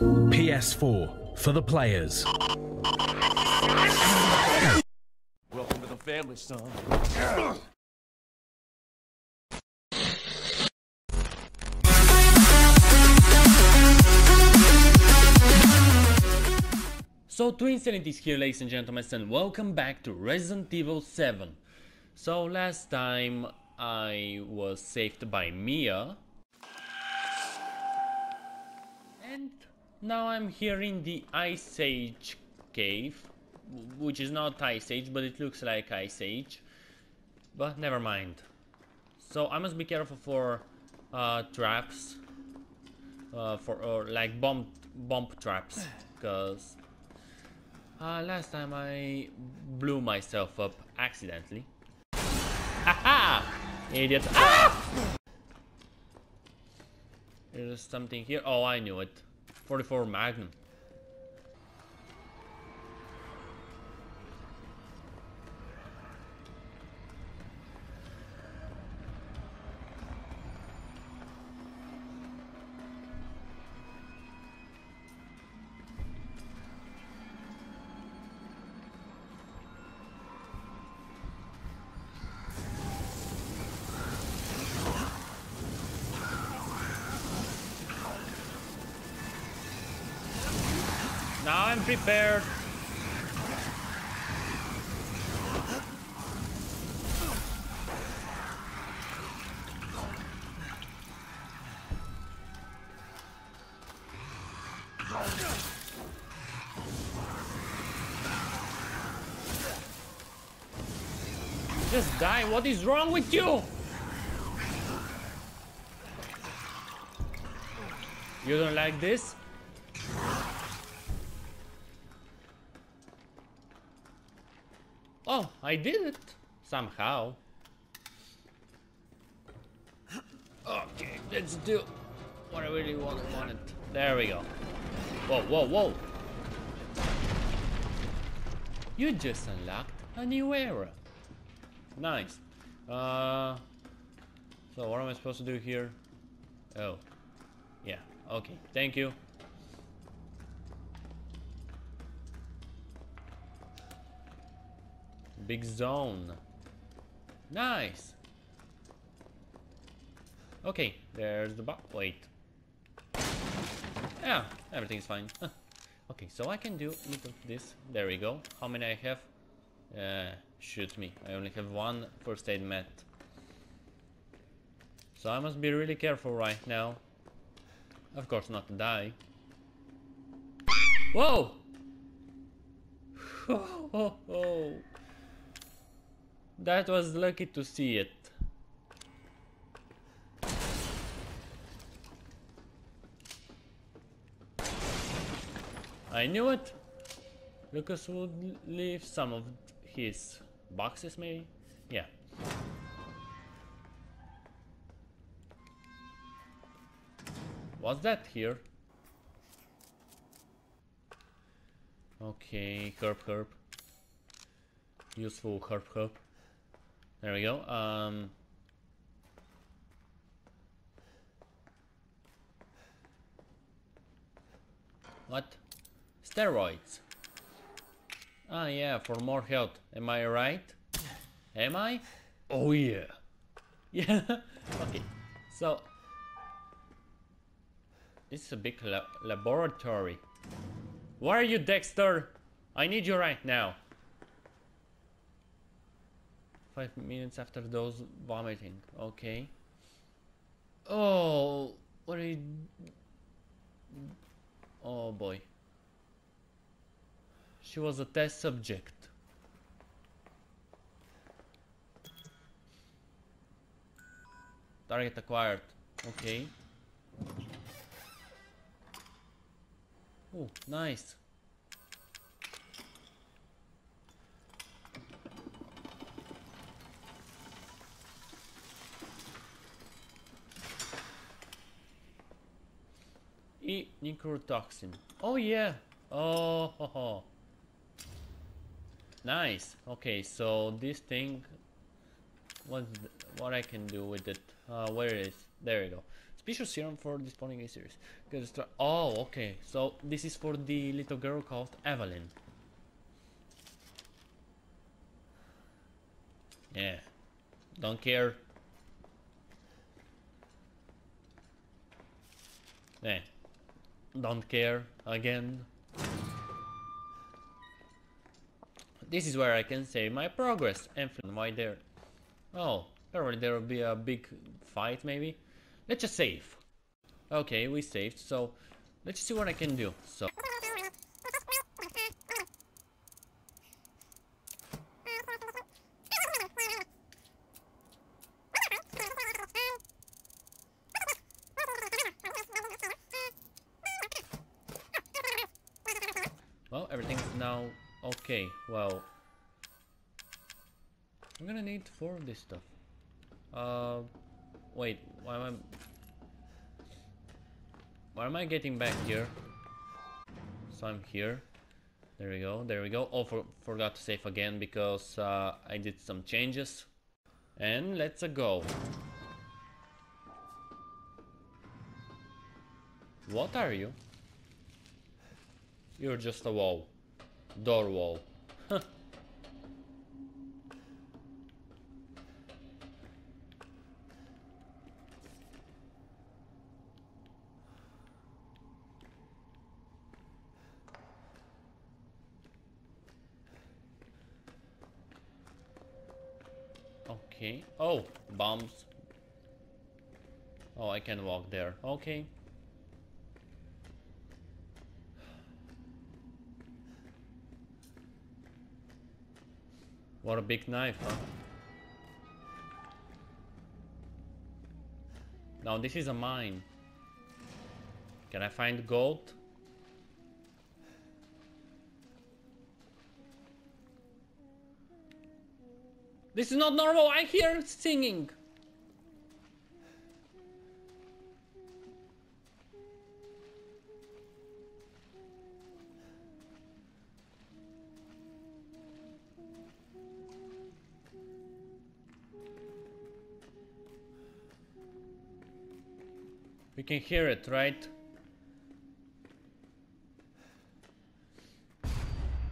PS4 for the players. Welcome to the family, son. So Twin is here ladies and gentlemen and welcome back to Resident Evil 7. So last time I was saved by Mia. Now I'm here in the Ice Age cave. Which is not Ice Age but it looks like Ice Age. But never mind. So I must be careful for uh, traps. Uh, for or like bomb bomb traps because uh, last time I blew myself up accidentally. Haha! Idiot. Ah! There's something here. Oh, I knew it. 44 Magnum. I'm prepared. Just die, what is wrong with you? You don't like this? Oh, I did it. Somehow. Okay, let's do what I really want, wanted. There we go. Whoa, whoa, whoa. You just unlocked a new era. Nice. Uh, so what am I supposed to do here? Oh, yeah. Okay, thank you. Big zone. Nice. Okay, there's the box. Wait. Yeah, everything's fine. Okay, so I can do this. There we go. How many I have? Uh, shoot me. I only have one first aid mat. So I must be really careful right now. Of course not to die. Whoa! oh, oh, oh. That was lucky to see it. I knew it. Lucas would leave some of his boxes maybe? Yeah. What's that here? Okay, herb herb. Useful herb herb. There we go. Um, what? Steroids. Ah, yeah, for more health. Am I right? Am I? Oh, yeah. Yeah. okay. So, this is a big la laboratory. Where are you, Dexter? I need you right now. Five minutes after those vomiting. Okay. Oh, what are you... Oh boy. She was a test subject. Target acquired. Okay. Oh, nice. Necrotoxin. Oh yeah. Oh, ho, ho. nice. Okay, so this thing, what what I can do with it? Uh, where it is? There we go. Special serum for the spawning series. Oh, okay. So this is for the little girl called Eveline. Yeah. Don't care. Yeah. Don't care again. This is where I can save my progress. And why there? Oh, apparently there will be a big fight maybe. Let's just save. Okay, we saved, so let's see what I can do. So now okay. Well, I'm gonna need four of this stuff. Uh, wait, why am I... Why am I getting back here? So I'm here. There we go, there we go. Oh, for, forgot to save again because uh, I did some changes. And let's go. What are you? You're just a wall. Door wall. okay. Oh, bombs. Oh, I can walk there. Okay. What a big knife, huh? Now this is a mine. Can I find gold? This is not normal, I hear singing! Can hear it, right?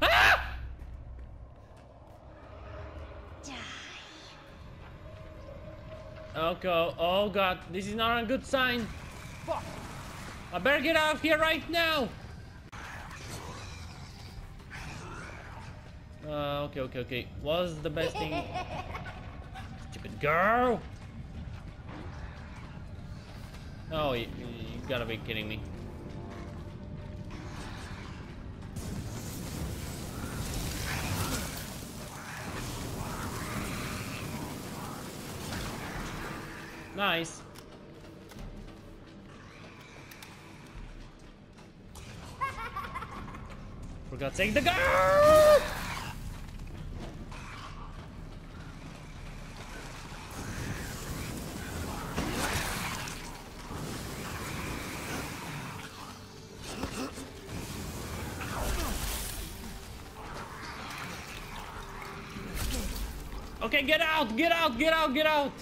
Ah! Okay, oh god, this is not a good sign. Fuck. I better get out of here right now. Uh, okay, okay, okay. What's the best thing? Stupid girl! Oh, you, you gotta be kidding me. Nice. For God's sake, the girl! Okay, get out, get out, get out, get out!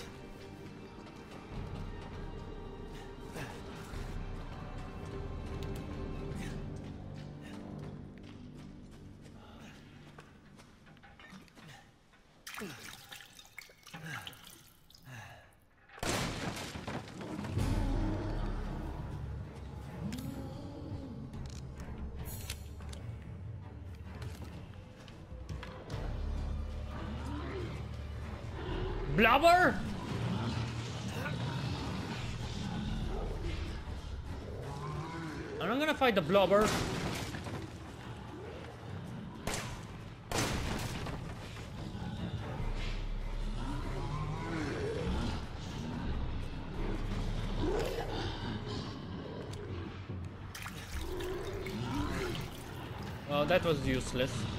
Blubber? I'm not gonna fight the blubber. Oh, that was useless.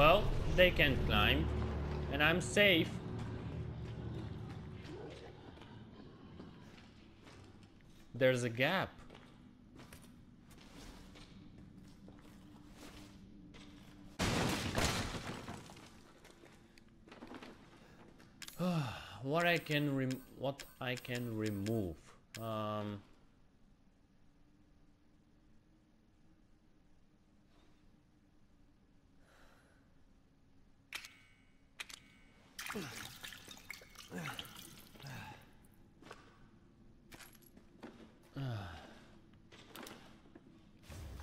Well, they can climb. And I'm safe. There's a gap. what I can what I can remove. Um,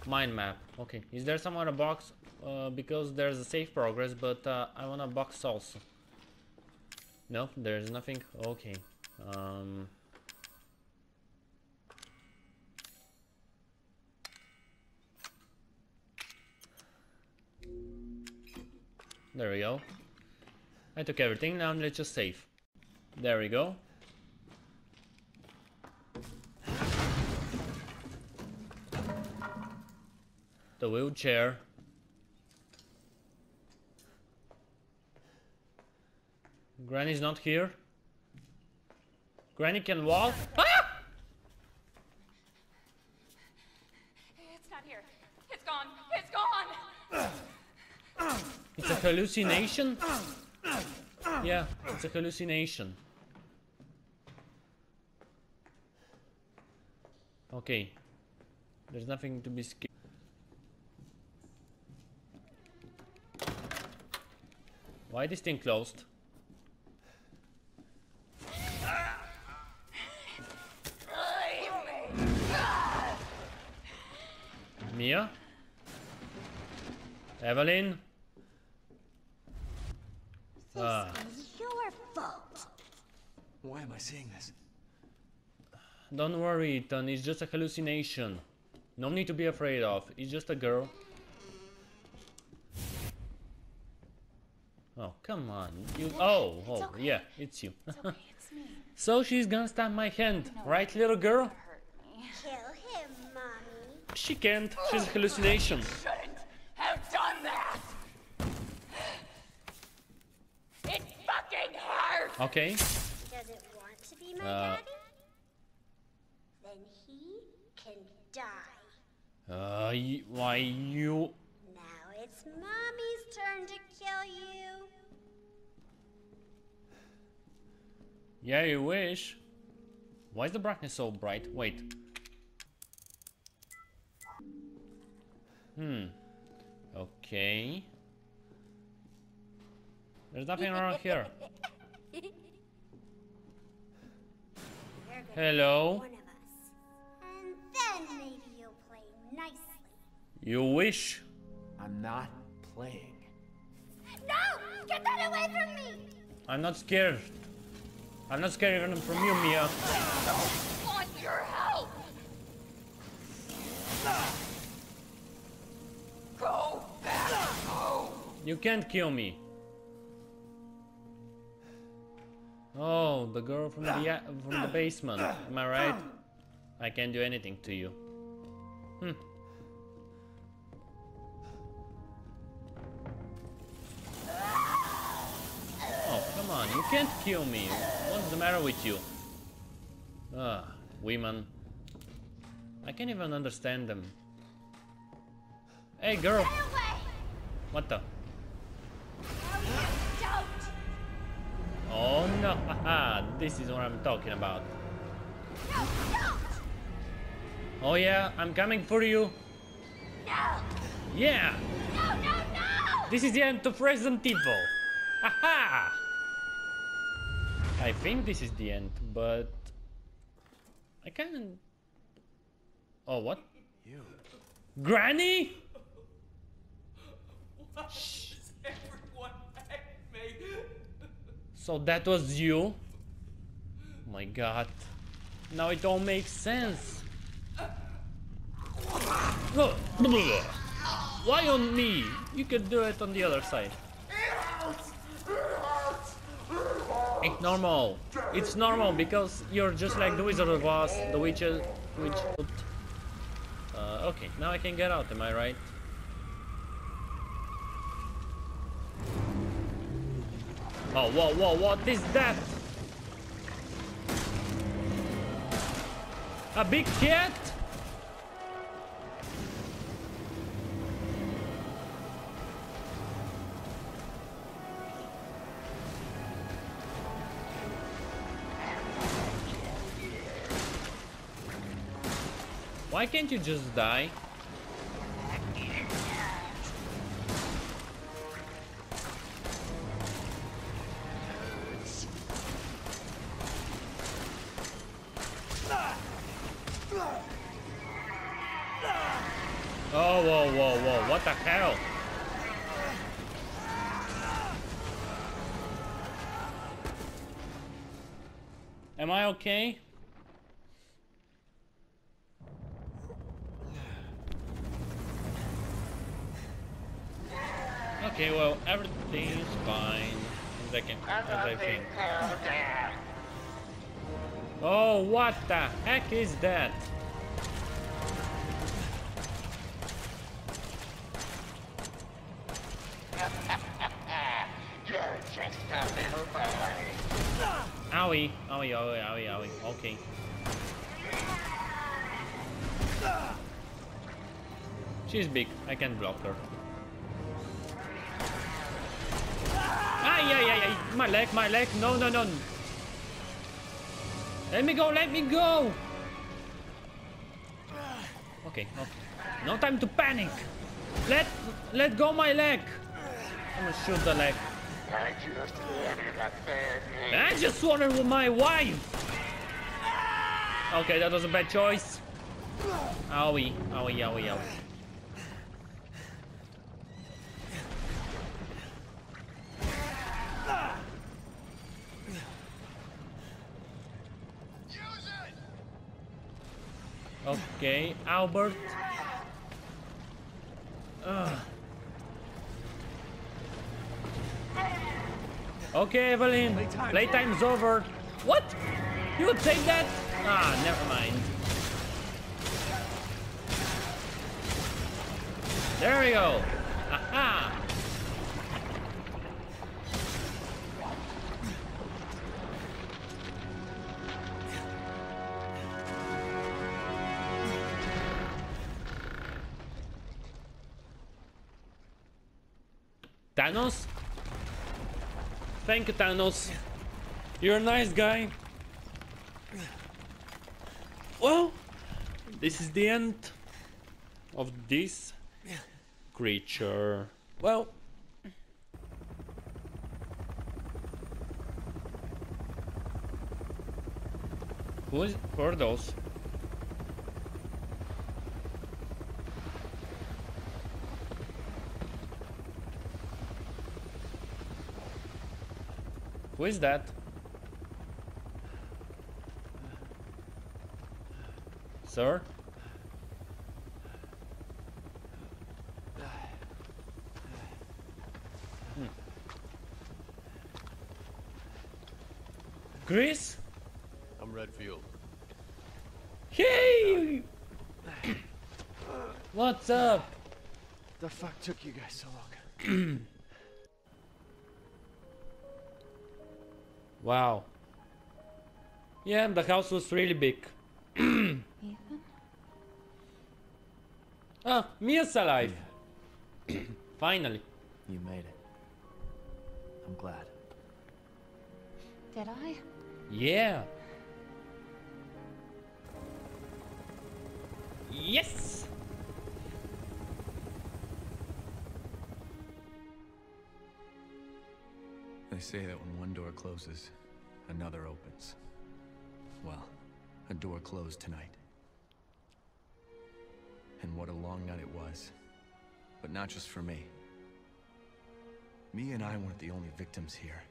Mind map. Okay. Is there some other box? Uh, because there's a safe progress, but uh, I want a box also. No, there's nothing. Okay. Um. There we go. I took everything, now let's just save. There we go. The wheelchair. Granny's not here. Granny can walk. Ah! It's not here. It's gone. It's gone. It's a hallucination? Yeah, it's a hallucination. Okay. There's nothing to be scared. Why this thing closed? Mia? Eveline? This Ah. Your fault. Why am I seeing this? Don't worry, Ethan, it's just a hallucination. No need to be afraid of, it's just a girl. Come on. You Oh, oh, okay. yeah, it's you. It's okay. It's me. so she's gonna stab my hand, right, little girl? Kill him, mommy. She can't, she's a hallucination. Shouldn't have done that. It fucking hurt. Okay, Does it want to be my Uh. daddy? Then he can die. uh, why you... Now it's mommy's turn to kill Yeah, you wish. Why is the brightness so bright? Wait. Hmm. Okay. There's nothing around here. Hello. be one of us. And then maybe you'll nicely. You wish. I'm not playing. No! Get that away from me! I'm not scared. I'm not scared even from you, Mia. Want your help. Go back home. You can't kill me. Oh, the girl from the uh, from the basement. Am I right? I can't do anything to you. Can't kill me. What's the matter with you? Ah, women. I can't even understand them. Hey, girl. What the? Don't! Oh no, haha, this is what I'm talking about. No! Oh yeah, I'm coming for you. No! Yeah, No, no, no! this is the end of Resident Evil. Haha! I think this is the end, but I can't. Oh what? You. Granny? Everyone hate. So that was you? My god. Now it all makes sense. Why on me? You could do it on the other side. It's normal. It's normal because you're just like the Wizard of Oz, the Witcher, witch. Uh, okay, now I can get out. Am I right? Oh, whoa, whoa, what is that? A big cat? Why can't you just die? Oh, whoa, whoa, whoa, what the hell? Am I okay? Okay, well, everything is fine. As I can, as I think. Oh, what the heck is that? You're just a little boy. Owie, owie, owie, owie, owie. Okay. She's big. I can block her. Ay, ay, ay, ay. My leg, my leg. No, no, no. Let me go, let me go. Okay, okay. No time to panic. Let, let go my leg. I'm gonna shoot the leg. I just wanted. I just wanted with my wife. Okay, that was a bad choice. Owie, owie, owie, owie. Okay, Albert. Ugh. Okay, Eveline. Playtime's over. What? You would take that? Ah, never mind. There we go. Aha! Thanos? Thank you, Thanos. You're a nice guy. Well, this is the end of this creature. Well, who, are those? Who is that? Sir? Hmm. Chris? I'm Redfield. Hey! What's up? The fuck took you guys so long? Wow. Yeah, the house was really big. Ethan? Ah, Mia's alive. Finally. You made it. I'm glad. Did I? Yeah. Yes! They say that when one door closes, another opens. Well, a door closed tonight. And what a long night it was. But not just for me. Me and I weren't the only victims here.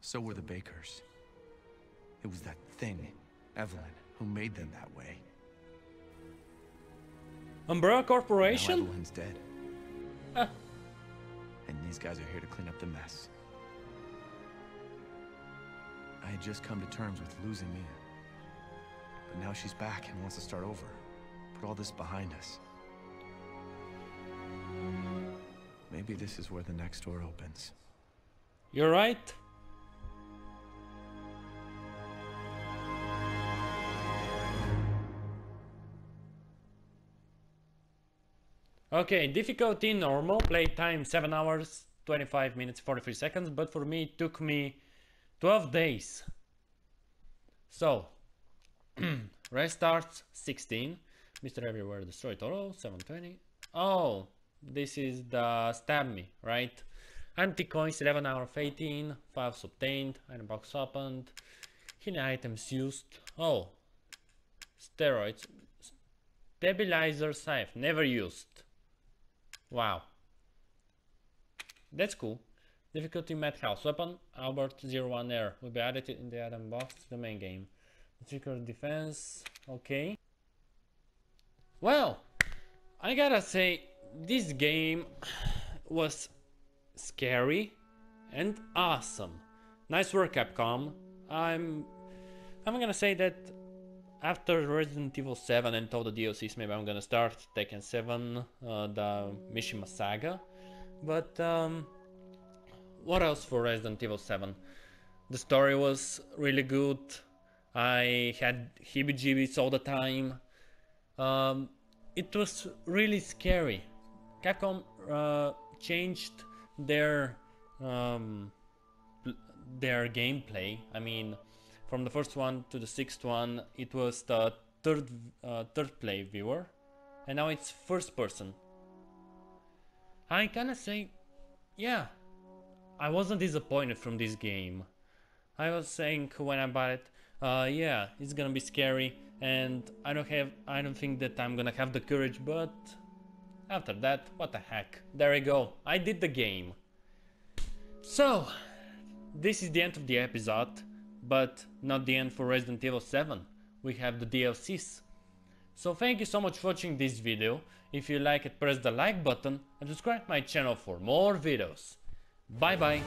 So were the Bakers. It was that thing, Eveline, who made them that way. Umbrella Now Corporation? Eveline's dead. Ah. And these guys are here to clean up the mess had just come to terms with losing Mia. But now she's back and wants to start over. Put all this behind us. Maybe this is where the next door opens. You're right. Okay, difficulty normal, play time 7 hours 25 minutes 43 seconds, but for me it took me 12 days. So, restarts 16, Mr. Everywhere destroy total 720. Oh, this is the stab me, right? Antique coins 11 hour of 18, files obtained, item box opened, hidden items used. Oh, steroids, stabilizer scythe never used. Wow. That's cool. Difficulty Madhouse. Weapon Albert 01R will be added in the item box to the main game. Difficult defense. Okay. Well, I gotta say, this game was scary and awesome. Nice work, Capcom. I'm I'm gonna say that after Resident Evil 7 and all the DLCs, maybe I'm gonna start Tekken 7, uh, the Mishima Saga. But um, what else for Resident Evil 7? The story was really good. I had heebie-jeebies all the time. Um, it was really scary. Capcom uh, changed their um, their gameplay. I mean, from the first one to the sixth one, it was the third uh, third play viewer, and now it's first person. I kinda say, yeah, I wasn't disappointed from this game. I was saying when I bought it, uh, yeah, it's gonna be scary, and I don't have, I don't think that I'm gonna have the courage, but after that, what the heck, there we go, I did the game. So, this is the end of the episode, but not the end for Resident Evil 7. We have the DLCs. So thank you so much for watching this video. If you like it, press the like button and subscribe my channel for more videos. Bye bye.